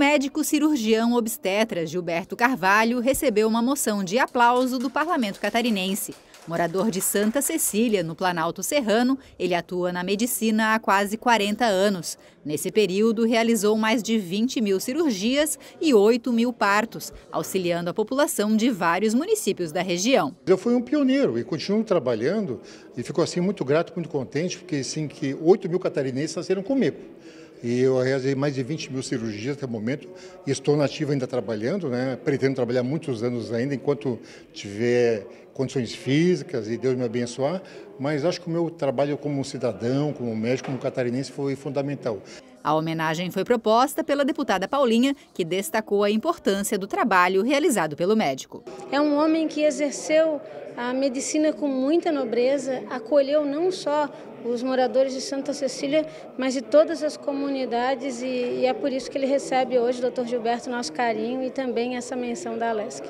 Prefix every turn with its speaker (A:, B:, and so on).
A: médico cirurgião obstetra Gilberto Carvalho recebeu uma moção de aplauso do parlamento catarinense. Morador de Santa Cecília, no Planalto Serrano, ele atua na medicina há quase 40 anos. Nesse período, realizou mais de 20 mil cirurgias e 8 mil partos, auxiliando a população de vários municípios da região.
B: Eu fui um pioneiro e continuo trabalhando e fico assim muito grato, muito contente, porque assim que 8 mil catarinenses nasceram comigo. E eu realizei mais de 20 mil cirurgias até o momento e estou nativo ainda trabalhando, né? Pretendo trabalhar muitos anos ainda, enquanto tiver condições físicas e Deus me abençoar. Mas acho que o meu trabalho como cidadão, como médico, como catarinense foi fundamental.
A: A homenagem foi proposta pela deputada Paulinha, que destacou a importância do trabalho realizado pelo médico.
C: É um homem que exerceu a medicina com muita nobreza, acolheu não só os moradores de Santa Cecília, mas de todas as comunidades e, e é por isso que ele recebe hoje, doutor Gilberto, nosso carinho e também essa menção da Alesc.